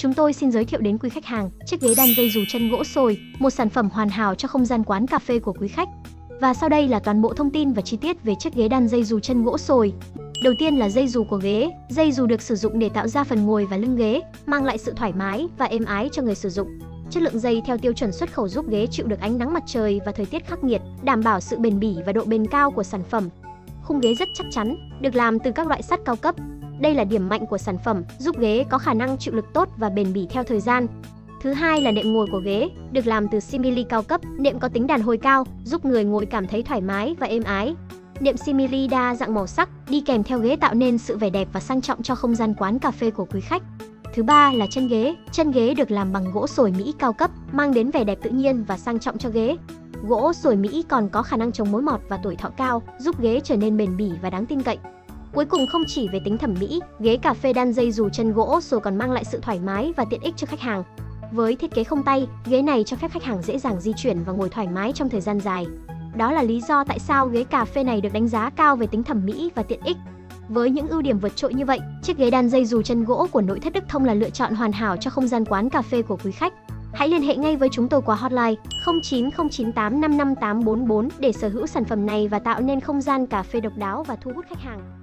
chúng tôi xin giới thiệu đến quý khách hàng chiếc ghế đan dây dù chân gỗ sồi, một sản phẩm hoàn hảo cho không gian quán cà phê của quý khách. Và sau đây là toàn bộ thông tin và chi tiết về chiếc ghế đan dây dù chân gỗ sồi. Đầu tiên là dây dù của ghế. Dây dù được sử dụng để tạo ra phần ngồi và lưng ghế, mang lại sự thoải mái và êm ái cho người sử dụng. Chất lượng dây theo tiêu chuẩn xuất khẩu giúp ghế chịu được ánh nắng mặt trời và thời tiết khắc nghiệt, đảm bảo sự bền bỉ và độ bền cao của sản phẩm. Khung ghế rất chắc chắn, được làm từ các loại sắt cao cấp. Đây là điểm mạnh của sản phẩm, giúp ghế có khả năng chịu lực tốt và bền bỉ theo thời gian. Thứ hai là nệm ngồi của ghế, được làm từ simili cao cấp, nệm có tính đàn hồi cao, giúp người ngồi cảm thấy thoải mái và êm ái. Nệm simili đa dạng màu sắc đi kèm theo ghế tạo nên sự vẻ đẹp và sang trọng cho không gian quán cà phê của quý khách. Thứ ba là chân ghế. Chân ghế được làm bằng gỗ sồi Mỹ cao cấp, mang đến vẻ đẹp tự nhiên và sang trọng cho ghế. Gỗ sồi Mỹ còn có khả năng chống mối mọt và tuổi thọ cao, giúp ghế trở nên bền bỉ và đáng tin cậy. Cuối cùng không chỉ về tính thẩm mỹ, ghế cà phê đan dây dù chân gỗ rồi còn mang lại sự thoải mái và tiện ích cho khách hàng. Với thiết kế không tay, ghế này cho phép khách hàng dễ dàng di chuyển và ngồi thoải mái trong thời gian dài. Đó là lý do tại sao ghế cà phê này được đánh giá cao về tính thẩm mỹ và tiện ích. Với những ưu điểm vượt trội như vậy, chiếc ghế đan dây dù chân gỗ của nội thất Đức Thông là lựa chọn hoàn hảo cho không gian quán cà phê của quý khách. Hãy liên hệ ngay với chúng tôi qua hotline 0909855844 để sở hữu sản phẩm này và tạo nên không gian cà phê độc đáo và thu hút khách hàng.